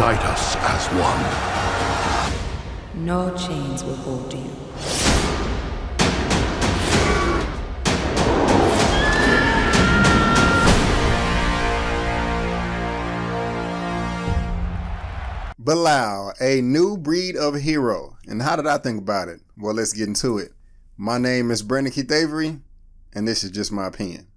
unite us as one. No chains will hold you. Bilal, a new breed of hero. And how did I think about it? Well, let's get into it. My name is Brandon Keith Avery, and this is just my opinion.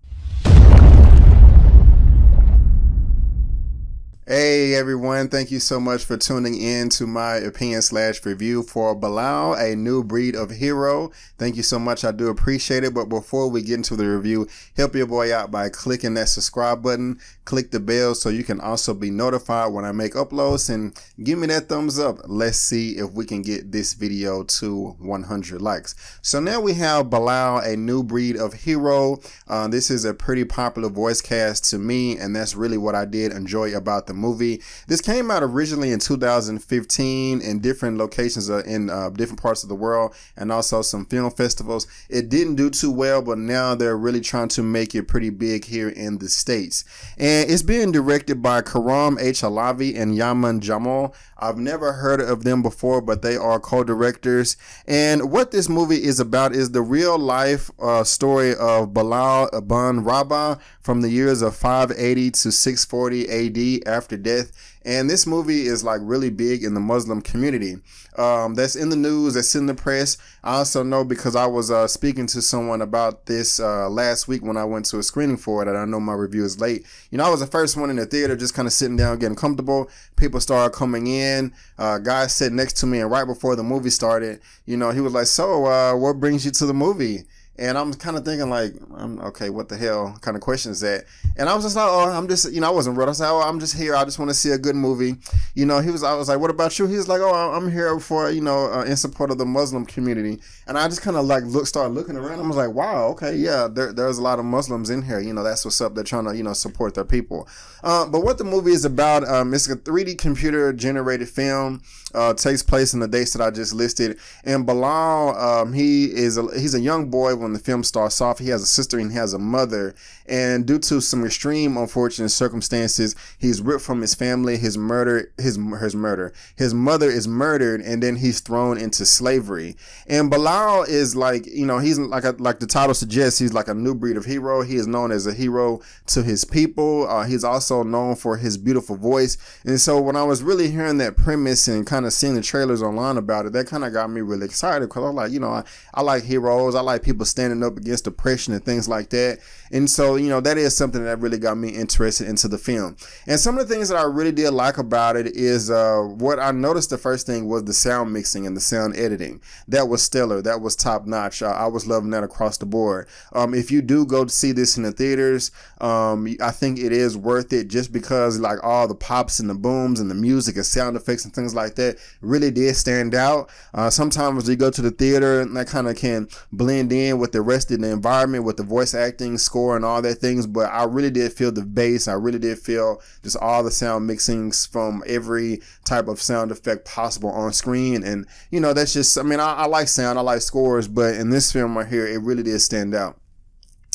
Hey everyone, thank you so much for tuning in to my opinion slash review for Bilal, a new breed of hero. Thank you so much. I do appreciate it. But before we get into the review, help your boy out by clicking that subscribe button, click the bell so you can also be notified when I make uploads and give me that thumbs up. Let's see if we can get this video to 100 likes. So now we have Bilal, a new breed of hero. Uh, this is a pretty popular voice cast to me, and that's really what I did enjoy about the the movie. This came out originally in 2015 in different locations uh, in uh, different parts of the world and also some film festivals. It didn't do too well, but now they're really trying to make it pretty big here in the States. And it's being directed by Khurram H. Alavi and Ayman Jamal. I've never heard of them before, but they are co-directors. And what this movie is about is the real life uh, story of Bilal Ibn Rabah from the years of 580 to 640 AD after death and this movie is like really big in the Muslim community. Um, that's in the news, that's in the press. I also know because I was uh, speaking to someone about this uh, last week when I went to a screening for it, and I know my review is late. You know, I was the first one in the theater, just kind of sitting down, getting comfortable. People started coming in. Uh, guy sat next to me, and right before the movie started, you know, he was like, "So, uh, what brings you to the movie?" And I'm kind of thinking like, I'm, okay, what the hell kind of question is that? And I was just like, oh, I'm just, you know, I wasn't real. I was like, oh, I'm just here. I just want to see a good movie. You know, he was, I was like, what about you? He was like, oh, I'm here for, you know, uh, in support of the Muslim community. And I just kind of like look, start looking around. I was like, wow, okay, yeah, there, there's a lot of Muslims in here. You know, that's what's up. They're trying to, you know, support their people. Uh, but what the movie is about, um, it's a 3D computer generated film. Uh, takes place in the dates that I just listed. And Bilal, um, he is a, he's a young boy when the film starts off. He has a sister and he has a mother. And due to some extreme unfortunate circumstances, he's ripped from his family. His murder, his his murder. His mother is murdered, and then he's thrown into slavery. And Bilal is like, you know, he's like a, like the title suggests, he's like a new breed of hero. He is known as a hero to his people. Uh, he's also known for his beautiful voice. And so when I was really hearing that premise and kind of seeing the trailers online about it, that kind of got me really excited because I'm like, you know, I, I like heroes. I like people standing up against oppression and things like that. And so, you know, that is something that really got me interested into the film. And some of the things that I really did like about it is uh, what I noticed the first thing was the sound mixing and the sound editing. That was stellar. That was top notch. Uh, I was loving that across the board. Um, if you do go to see this in the theaters, um, I think it is worth it just because like all the pops and the booms and the music and sound effects and things like that really did stand out. Uh, sometimes you go to the theater and that kind of can blend in with the rest of the environment with the voice acting, score, and all that things. But I really did feel the bass. I really did feel just all the sound mixings from every type of sound effect possible on screen. And, you know, that's just, I mean, I, I like sound, I like scores, but in this film right here, it really did stand out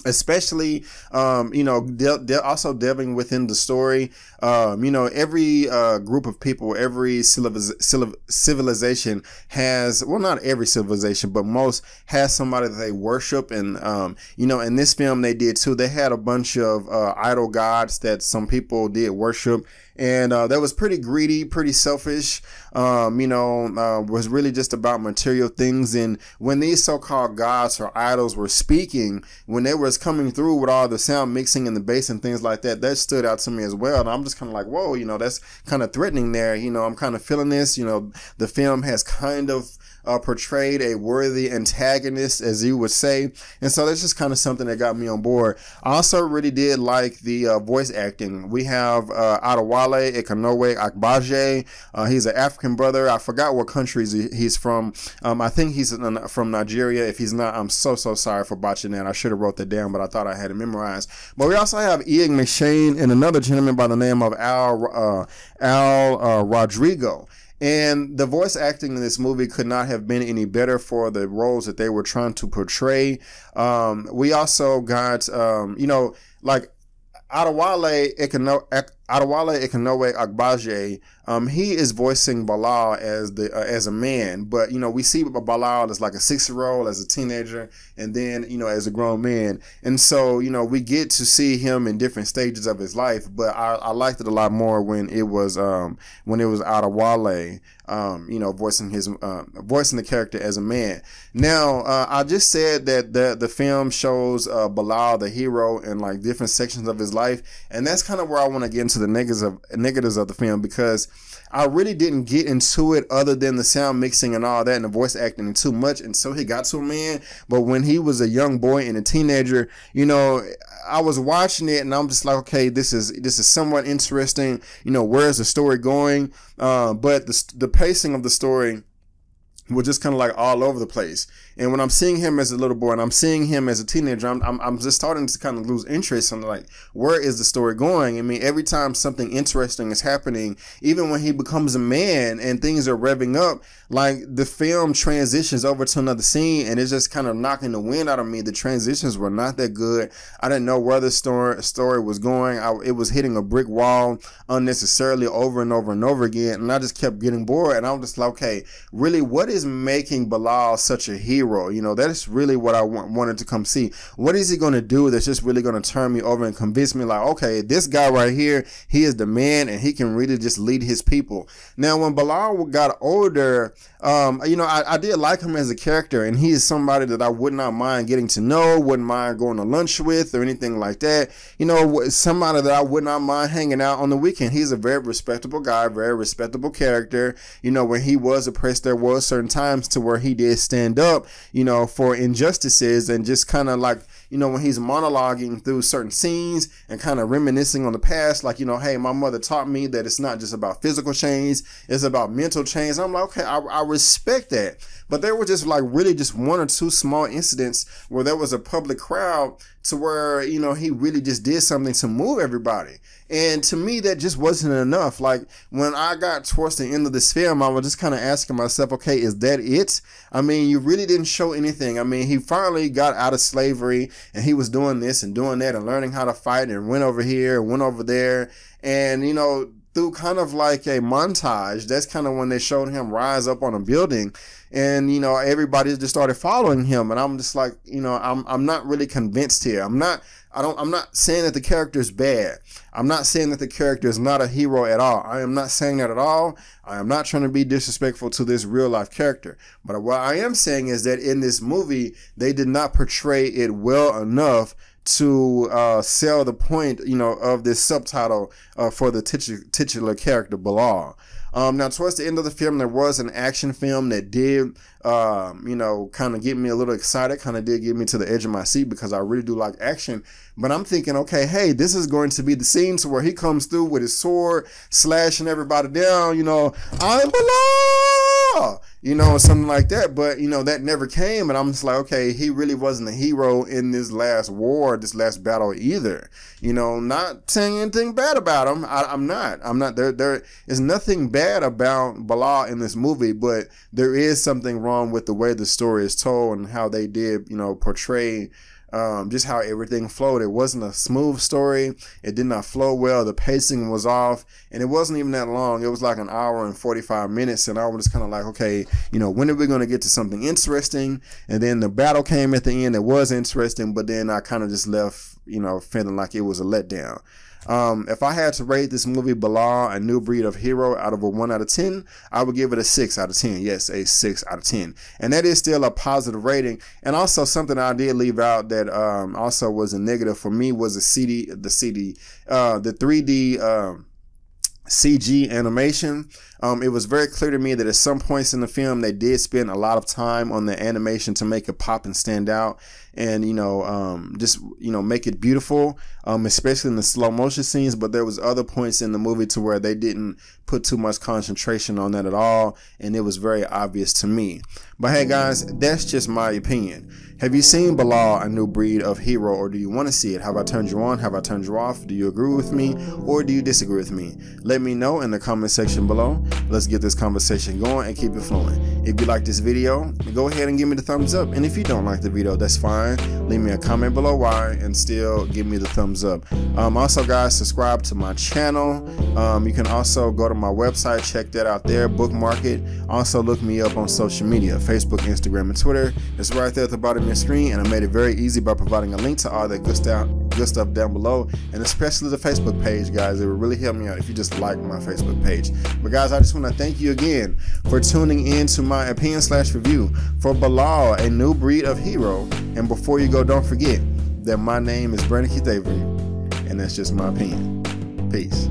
especially um, you know de- de- also delving within the story um, you know every uh, group of people every civilization has well not every civilization but most has somebody that they worship. And um, you know in this film they did too they had a bunch of uh, idol gods that some people did worship and uh, that was pretty greedy, pretty selfish. Um, you know, uh, was really just about material things. And when these so-called gods or idols were speaking, when they was coming through with all the sound mixing and the bass and things like that, that stood out to me as well. And I'm just kind of like, whoa, you know, that's kind of threatening there. You know, I'm kind of feeling this. You know, the film has kind of uh, portrayed a worthy antagonist, as you would say. And so that's just kind of something that got me on board. I also really did like the uh, voice acting. We have uh, Adewale Akinnuoye Agbaje. Uh, he's an African brother. I forgot what country he's from. Um, I think he's from Nigeria. If he's not, I'm so, so sorry for botching that. I should have wrote that down, but I thought I had it memorized. But we also have Ian McShane and another gentleman by the name of Al, uh, Al uh, Rodrigo. And the voice acting in this movie could not have been any better for the roles that they were trying to portray. Um, we also got, um, you know, like Adewale Adewale Akinnuoye Agbaje, um, he is voicing Bilal as the uh, as a man, but you know we see Bilal as like a six year old, as a teenager, and then you know as a grown man, and so you know we get to see him in different stages of his life. But I, I liked it a lot more when it was um, when it was Adewale, um, you know, voicing his uh, voicing the character as a man. Now uh, I just said that the the film shows uh, Bilal the hero in like different sections of his life, and that's kind of where I want to get into the negatives of negatives of the film because I really didn't get into it other than the sound mixing and all that and the voice acting and too much until he got to a man. But when he was a young boy and a teenager, you know, I was watching it and I'm just like, okay, this is this is somewhat interesting. You know, where's the story going? Uh, but the the pacing of the story was just kind of like all over the place. And when I'm seeing him as a little boy and I'm seeing him as a teenager, I'm, I'm, I'm just starting to kind of lose interest in like, where is the story going? I mean, every time something interesting is happening, even when he becomes a man and things are revving up, like the film transitions over to another scene and it's just kind of knocking the wind out of me. The transitions were not that good. I didn't know where the story, story was going. I, it was hitting a brick wall unnecessarily over and over and over again. And I just kept getting bored. And I was just like, okay, really, what is making Bilal such a hero? hero. You know, that is really what I want, wanted to come see. What is he going to do that's just really going to turn me over and convince me like, okay, this guy right here, he is the man and he can really just lead his people. Now, when Bilal got older, um, you know, I, I did like him as a character and he is somebody that I would not mind getting to know, wouldn't mind going to lunch with or anything like that. You know, somebody that I would not mind hanging out on the weekend. He's a very respectable guy, very respectable character. You know, when he was oppressed, there was certain times to where he did stand up you know, for injustices and just kind of like, you know, when he's monologuing through certain scenes and kind of reminiscing on the past, like, you know, hey, my mother taught me that it's not just about physical change, it's about mental change. I'm like, okay, I, I respect that. But there were just like really just one or two small incidents where there was a public crowd to where, you know, he really just did something to move everybody. And to me, that just wasn't enough. Like when I got towards the end of this film, I was just kind of asking myself, okay, is that it? I mean, you really didn't show anything. I mean, he finally got out of slavery and he was doing this and doing that and learning how to fight and went over here and went over there. And, you know, through kind of like a montage, that's kind of when they showed him rise up on a building and you know everybody just started following him. And i'm just like you know i'm i'm not really convinced here. I'm not i don't i'm not saying that the character is bad. I'm not saying that the character is not a hero at all. I am not saying that at all. I am not trying to be disrespectful to this real life character. But what i am saying is that in this movie they did not portray it well enough to uh, sell the point, you know, of this subtitle uh, for the titular, titular character Bilal. Um, now, towards the end of the film, there was an action film that did, um, you know, kind of get me a little excited, kind of did get me to the edge of my seat because I really do like action. But I'm thinking, okay, hey, this is going to be the scene to where he comes through with his sword, slashing everybody down, you know, I'm Bilal, you know, something like that. But, you know, that never came. And I'm just like, okay, he really wasn't a hero in this last war, this last battle either. You know, not saying anything bad about him. I, am not. I'm not. There, there is nothing bad about Bilal in this movie, but there is something wrong with the way the story is told and how they did, you know, portray um, just how everything flowed. It wasn't a smooth story. It did not flow well. The pacing was off, and it wasn't even that long. It was like an hour and 45 minutes, and I was just kind of like, okay, you know, when are we going to get to something interesting? And then the battle came at the end. It was interesting, but then I kind of just left, you know, feeling like it was a letdown. Um, if I had to rate this movie Bilal, a new breed of hero, out of a 1 out of 10, I would give it a 6 out of 10. Yes, a 6 out of 10. And that is still a positive rating. And also something I did leave out that um, also was a negative for me was the CD, the CD, uh, the 3D um, CG animation. Um, it was very clear to me that at some points in the film they did spend a lot of time on the animation to make it pop and stand out and you know um, just you know make it beautiful um, especially in the slow motion scenes but there was other points in the movie to where they didn't put too much concentration on that at all and it was very obvious to me but hey guys that's just my opinion have you seen Bilal, a new breed of hero, or do you want to see it? Have I turned you on? Have I turned you off? Do you agree with me, or do you disagree with me? Let me know in the comment section below. Let's get this conversation going and keep it flowing. If you like this video, go ahead and give me the thumbs up. And if you don't like the video, that's fine. Leave me a comment below why and still give me the thumbs up. Um, also, guys, subscribe to my channel. Um, you can also go to my website, check that out there, bookmark it. Also, look me up on social media Facebook, Instagram, and Twitter. It's right there at the bottom of your screen, and I made it very easy by providing a link to all that good stuff, good stuff down below, and especially the Facebook page, guys. It would really help me out if you just like my Facebook page. But, guys, I just want to thank you again for tuning in to my opinion slash review for Bilal, a new breed of hero. And before you go, don't forget that my name is Brandon Keith Avery, and that's just my opinion. Peace.